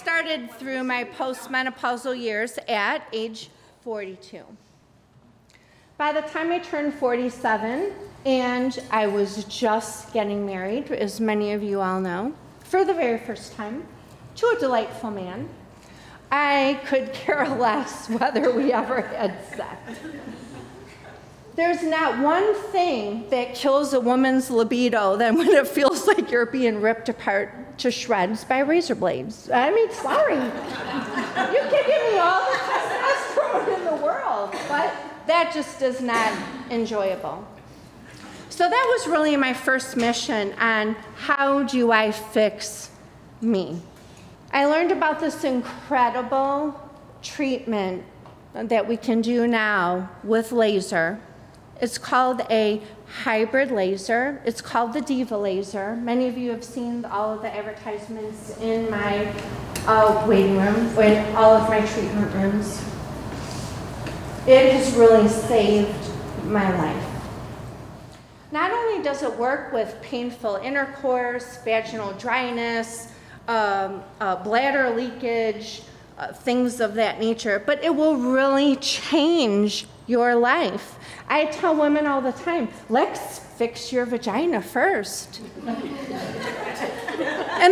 started through my postmenopausal years at age 42. By the time I turned 47, and I was just getting married, as many of you all know, for the very first time, to a delightful man, I could care less whether we ever had sex. There's not one thing that kills a woman's libido than when it feels like you're being ripped apart to shreds by razor blades. I mean, sorry. you can give me all the testosterone in the world, but that just is not enjoyable. So that was really my first mission on how do I fix me. I learned about this incredible treatment that we can do now with laser. It's called a hybrid laser. It's called the Diva laser. Many of you have seen all of the advertisements in my uh, waiting room, in all of my treatment rooms. It has really saved my life. Not only does it work with painful intercourse, vaginal dryness, um, uh, bladder leakage, uh, things of that nature, but it will really change your life. I tell women all the time, let's fix your vagina first. and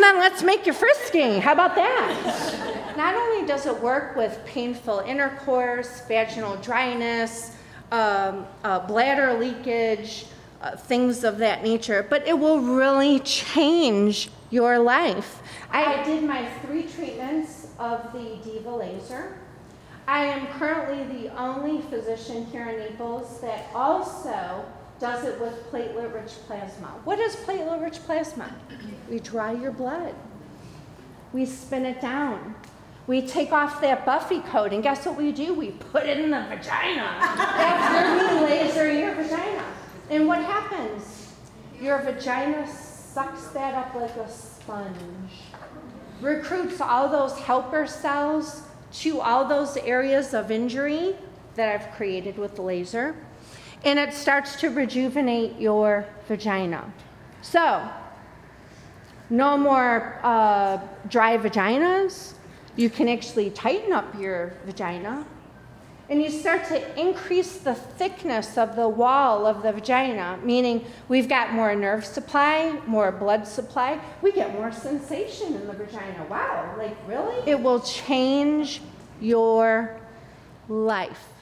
then let's make you frisky. How about that? Not only does it work with painful intercourse, vaginal dryness, um, uh, bladder leakage, uh, things of that nature, but it will really change your life. I did my three treatments of the Diva laser. I am currently the only physician here in Naples that also does it with platelet-rich plasma. What is platelet-rich plasma? We draw your blood. We spin it down. We take off that Buffy coat, and guess what we do? We put it in the vagina. After we laser your vagina. And what happens? Your vagina sucks that up like a sponge, recruits all those helper cells to all those areas of injury that I've created with the laser, and it starts to rejuvenate your vagina. So, no more uh, dry vaginas. You can actually tighten up your vagina and you start to increase the thickness of the wall of the vagina, meaning we've got more nerve supply, more blood supply. We get more sensation in the vagina. Wow, like really? It will change your life.